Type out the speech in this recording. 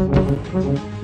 attack. Stay